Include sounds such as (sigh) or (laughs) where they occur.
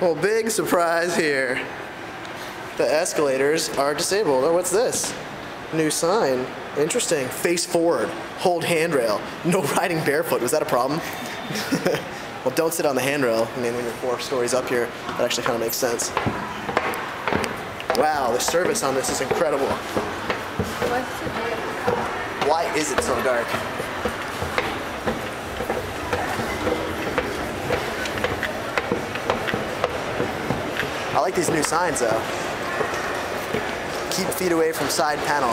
Well, big surprise here. The escalators are disabled. Oh, what's this? New sign. Interesting. Face forward. Hold handrail. No (laughs) riding barefoot. Was that a problem? (laughs) well, don't sit on the handrail. I mean, when you're four stories up here, that actually kind of makes sense. Wow, the service on this is incredible. Why is it so dark? I like these new signs though. Keep feet away from side panel.